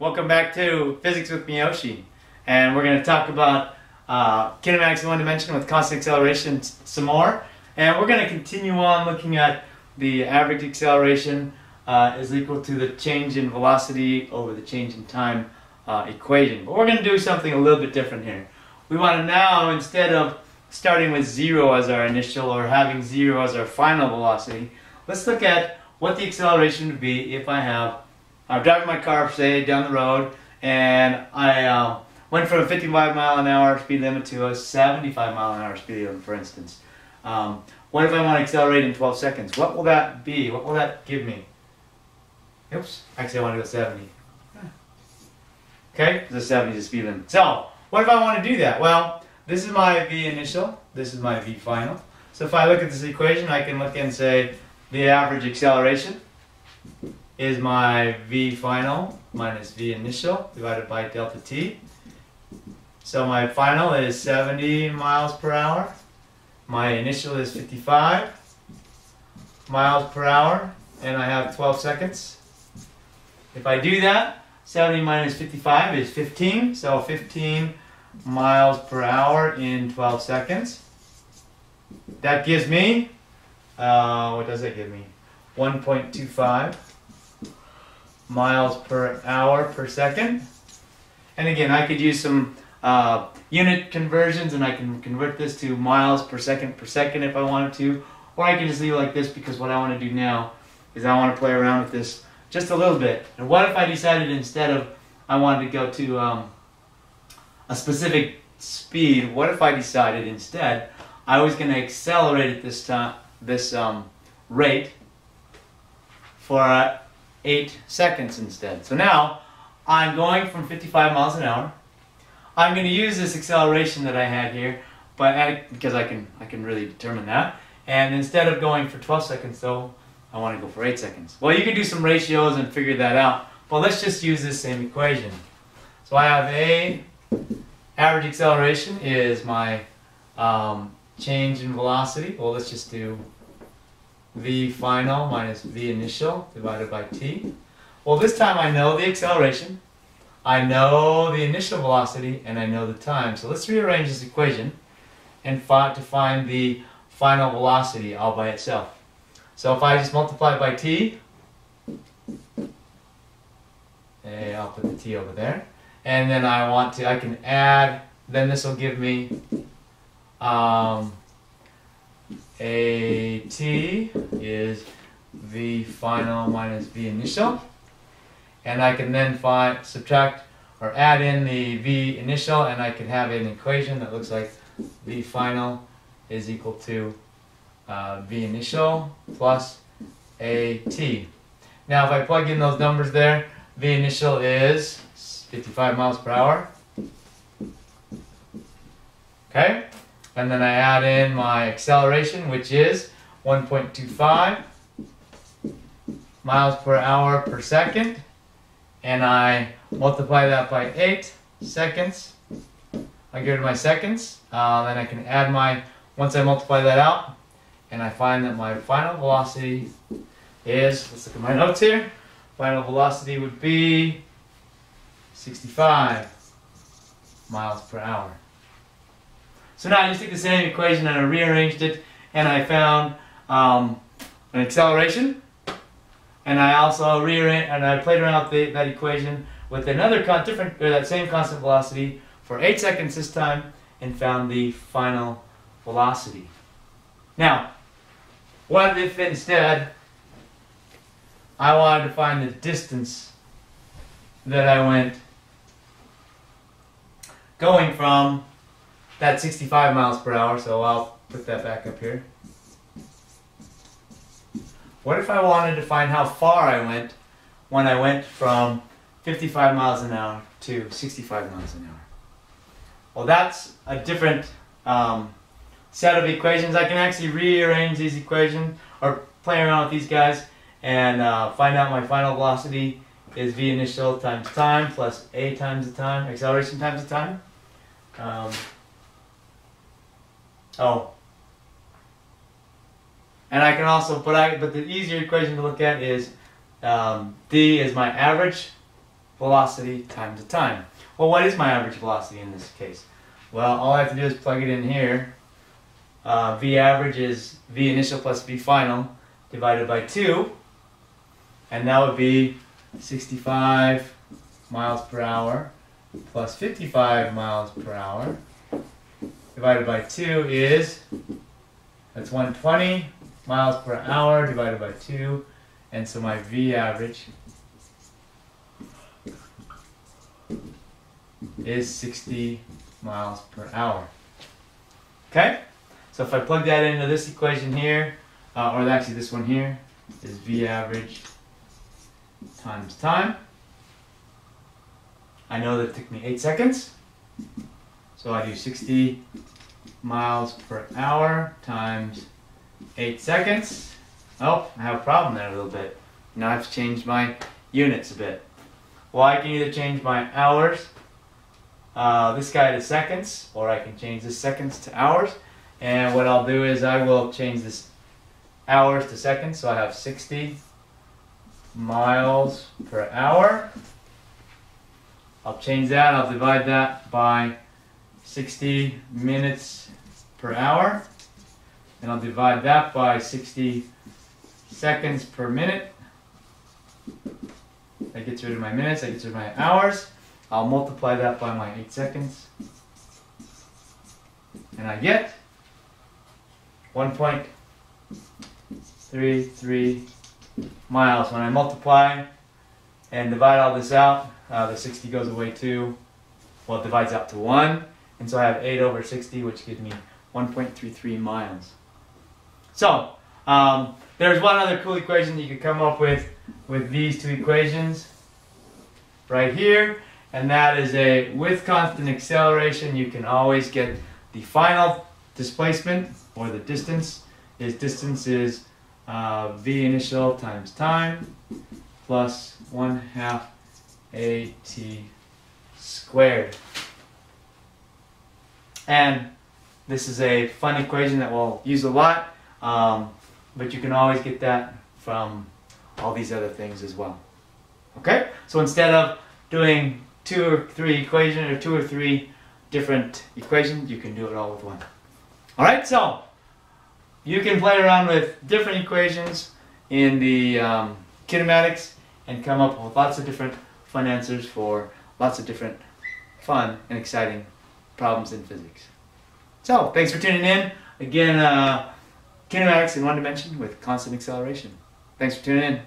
Welcome back to Physics with Miyoshi. And we're going to talk about uh, kinematics in one dimension with constant acceleration some more. And we're going to continue on looking at the average acceleration uh, is equal to the change in velocity over the change in time uh, equation. But we're going to do something a little bit different here. We want to now, instead of starting with zero as our initial or having zero as our final velocity, let's look at what the acceleration would be if I have I'm driving my car, say, down the road, and I uh, went from a 55 mile an hour speed limit to a 75 mile an hour speed limit, for instance. Um, what if I want to accelerate in 12 seconds? What will that be? What will that give me? Oops, actually I want to go 70. Okay, the 70 is speed limit. So, what if I want to do that? Well, this is my V initial, this is my V final. So if I look at this equation, I can look and say the average acceleration is my V final minus V initial divided by delta T. So my final is 70 miles per hour. My initial is 55 miles per hour, and I have 12 seconds. If I do that, 70 minus 55 is 15, so 15 miles per hour in 12 seconds. That gives me, uh, what does that give me? 1.25 miles per hour per second. And again, I could use some uh, unit conversions and I can convert this to miles per second per second if I wanted to. Or I can just leave it like this because what I want to do now is I want to play around with this just a little bit. And what if I decided instead of I wanted to go to um, a specific speed, what if I decided instead I was going to accelerate at this time, this um, rate for uh, 8 seconds instead. So now I'm going from 55 miles an hour. I'm going to use this acceleration that I had here, but I, because I can I can really determine that. And instead of going for 12 seconds though, I want to go for 8 seconds. Well, you can do some ratios and figure that out, but let's just use this same equation. So I have A, average acceleration is my um, change in velocity. Well, let's just do v final minus v initial divided by t. Well, this time I know the acceleration, I know the initial velocity, and I know the time. So let's rearrange this equation and find to find the final velocity all by itself. So if I just multiply by t, eh, I'll put the t over there, and then I want to, I can add, then this will give me um, AT is V final minus V initial. And I can then find, subtract or add in the V initial and I can have an equation that looks like V final is equal to uh, V initial plus AT. Now if I plug in those numbers there, V initial is 55 miles per hour. Okay? And then I add in my acceleration, which is 1.25 miles per hour per second. And I multiply that by 8 seconds. I get rid of my seconds. Uh, then I can add my, once I multiply that out, and I find that my final velocity is, let's look at my notes here. Final velocity would be 65 miles per hour. So now I just took the same equation and I rearranged it and I found um, an acceleration and I also rearranged and I played around with the, that equation with another different or that same constant velocity for 8 seconds this time and found the final velocity. Now, what if instead I wanted to find the distance that I went going from that 65 miles per hour, so I'll put that back up here. What if I wanted to find how far I went when I went from 55 miles an hour to 65 miles an hour? Well, that's a different um, set of equations. I can actually rearrange these equations or play around with these guys and uh, find out my final velocity is v initial times time plus a times the time, acceleration times the time. Um, oh. And I can also, but I, but the easier equation to look at is um, d is my average velocity times the time. Well, what is my average velocity in this case? Well, all I have to do is plug it in here. Uh, v average is v initial plus v final divided by 2. And that would be 65 miles per hour plus 55 miles per hour divided by 2 is, that's 120 miles per hour divided by 2. And so my V average is 60 miles per hour. Okay? So if I plug that into this equation here, uh, or actually this one here, is V average times time. I know that took me 8 seconds. So I do 60 miles per hour times 8 seconds. Oh, I have a problem there a little bit. Now I have to change my units a bit. Well, I can either change my hours, uh, this guy to seconds, or I can change the seconds to hours. And what I'll do is I will change this hours to seconds, so I have 60 miles per hour. I'll change that, I'll divide that by 60 minutes per hour. And I'll divide that by 60 seconds per minute. That gets rid of my minutes, that gets rid of my hours. I'll multiply that by my 8 seconds. And I get 1.33 miles. When I multiply and divide all this out, uh, the 60 goes away too. Well, it divides out to 1. And so I have 8 over 60, which gives me 1.33 miles. So, um, there's one other cool equation you could come up with with these two equations right here. And that is a, with constant acceleration, you can always get the final displacement, or the distance, is distance is uh, v initial times time plus 1 half at squared. And this is a fun equation that we'll use a lot, um, but you can always get that from all these other things as well. Okay? So instead of doing two or three equations or two or three different equations, you can do it all with one. Alright, so you can play around with different equations in the um, kinematics and come up with lots of different fun answers for lots of different fun and exciting problems in physics. So, thanks for tuning in. Again, uh, kinematics in one dimension with constant acceleration. Thanks for tuning in.